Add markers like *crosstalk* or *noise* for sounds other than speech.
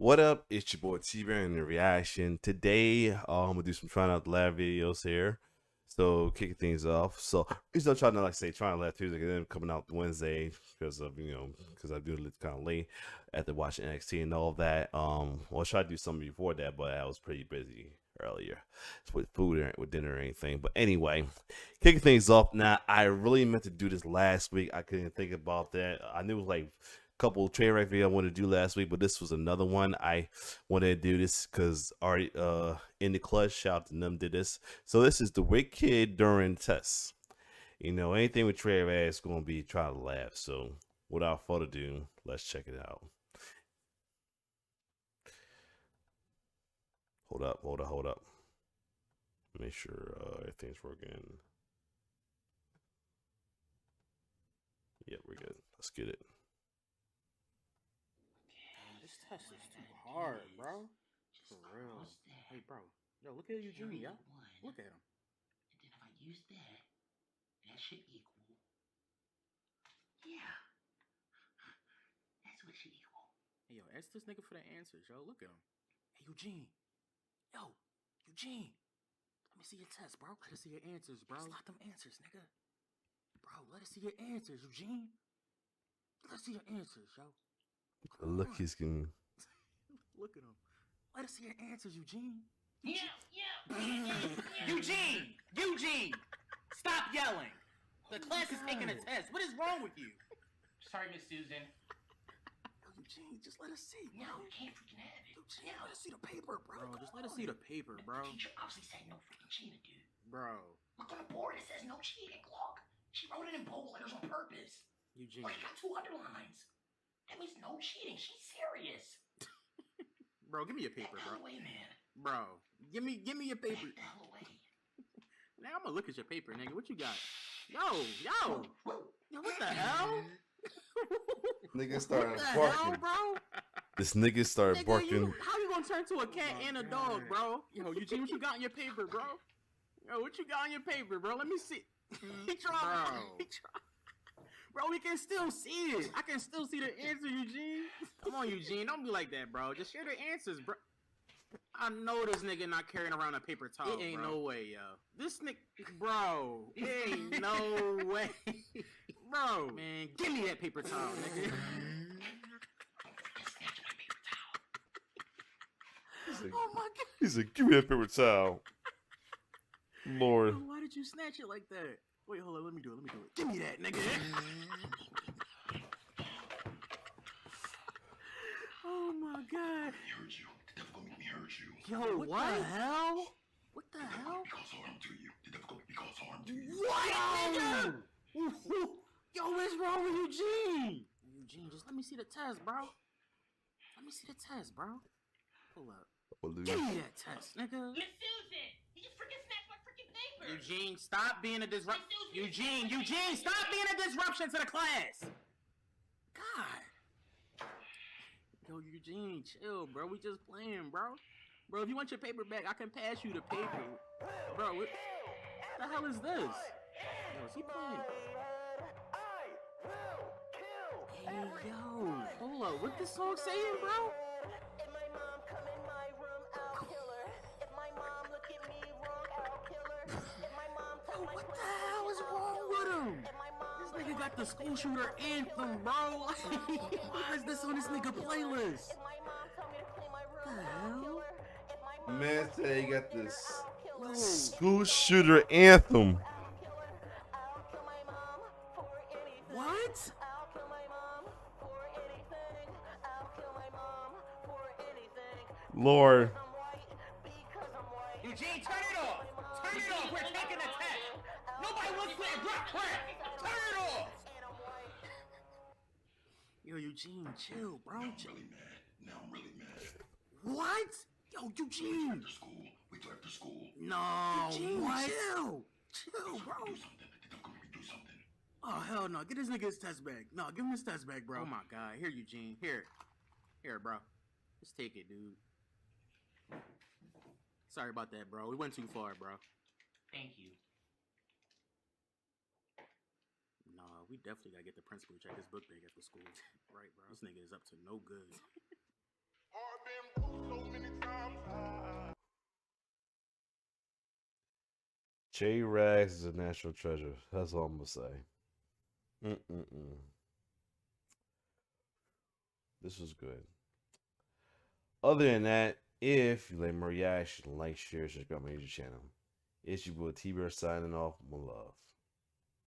What up? It's your boy T Bear in the reaction. Today, uh, I'm gonna do some trying out the videos here. So kicking things off. So reason I'm trying to like say trying to laugh Tuesday and then coming out Wednesday because of you know because I do it kind of late after watching NXT and all that. Um, well, I tried to do something before that, but I was pretty busy earlier with food or with dinner or anything. But anyway, kicking things off now. I really meant to do this last week. I couldn't think about that. I knew like couple train wreck video I wanted to do last week, but this was another one. I wanted to do this because already uh in the clutch, shout out to them did this. So this is the weird kid during tests. You know, anything with Tra is gonna be trying to laugh. So without further ado, let's check it out. Hold up, hold up, hold up. Make sure uh, everything's working. Yep, we're good. Let's get it. This test is too hard, bro. For real. Hey, bro. Yo, look at Eugene, yo. Look at him. And then if I use that, that should equal. Yeah. That's what should equal. Hey, yo, ask this nigga for the answers, yo. Look at him. Hey, Eugene. Yo, Eugene. Let me see your test, bro. Let us see your answers, bro. Slot them answers, nigga. Bro, let us see your answers, Eugene. Let's see your answers, yo. Look, he's getting. *laughs* Look at him. Let us see your answers, Eugene. Yeah, yeah. *laughs* Eugene! Eugene! Stop yelling! The class is taking a test. What is wrong with you? Sorry, Miss Susan. Yo, Eugene, just let us see, No, bro. you can't freaking have it. Eugene, let us see the paper, bro. Bro, just let us see the paper, bro. The teacher obviously said no freaking cheating, dude. Bro, Look on the board, it says no cheating, look. She wrote it in bold letters on purpose. Eugene. Look, she got two underlines. That means no cheating. She's serious. Bro, give me your paper, Get the hell bro. away, man. Bro, give me give me your paper. Get the hell away. *laughs* Now I'm gonna look at your paper, nigga. What you got? Yo, yo, yo, what the hell? *laughs* Nigga what started the hell, barking. bro? This nigga started Nigga, barking. you, how you gonna turn to a cat oh and a dog, bro? Yo, Eugene, what you got on your paper, bro? Yo, what you got on your paper, bro? Let me see. *laughs* he tried. Bro. He tried. Bro, we can still see it. I can still see the *laughs* answer, Eugene. Come on, Eugene. Don't be like that, bro. Just share the answers, bro. I know this nigga not carrying around a paper towel. It ain't bro. no way, yo. This nigga, bro. It ain't no *laughs* way, bro. Man, give me that paper towel, *laughs* nigga. Just snatch my paper towel. He's like, Oh my god. he's like, give me that paper towel. Lord. Why did you snatch it like that? Wait, hold on. Let me do it. Let me do it. Give me that, nigga. *laughs* oh my god. He hurt you. The difficult make me hurt you. Yo, what, the hell? What the hell? Because harm to you. The difficult because harm to you. What, nigga? Yo, what's wrong with Eugene? Eugene, just let me see the test, bro. Let me see the test, bro. Pull up. Give me that test, nigga. Miss Susan, you just freaking snatched my freaking paper. Eugene, stop being a disrupt. Miss Susan, Eugene, Eugene, stop being a disruption to the class. God. Yo, Eugene, chill, bro. We just playing, bro. Bro, if you want your paper back, I can pass you the paper. Bro, what the hell is this? Yo, is he playing? Hey, yo, hold up. What this song saying, bro? My mom This look nigga at got the school shooter anthem, bro. Why is this on this nigga playlist? If my mom tell me to clean my room, The hell? her. If my mom Man told me said he got this I'll kill her. Whoa. school shooter anthem. I'll kill her. I'll kill my mom for anything. What? I'll kill my mom for anything. I'll kill my mom for anything. Lord. I'm white because I'm white. Eugene, turn it off. Turn it off. We're taking a test. Nobody wants to drop crap. Turn it off. And I'm white. Yo, Eugene, chill, bro. I'm Chill. really mad. Now I'm really mad. What? Yo, Eugene. After school. Wait till after school. No. Eugene, what? chill. Chill, bro. Do something. The difficult make me do something. Oh hell no! Get this nigga his test back. No, give him his test back, bro. Oh my god! Here, Eugene. Here, here, bro. Just take it, dude. Sorry about that, bro. We went too far, bro. Thank you. We definitely gotta get the principal to check his book bag after school. *laughs* right, bro. This nigga is up to no good. *laughs* Tra Rags is a national treasure. That's all I'm gonna say. Mm-mm-mm. This was good. Other than that, if you like my reaction, like, share, subscribe my YouTube channel. It's your boy T Bear signing off. One love.